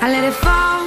I let it fall.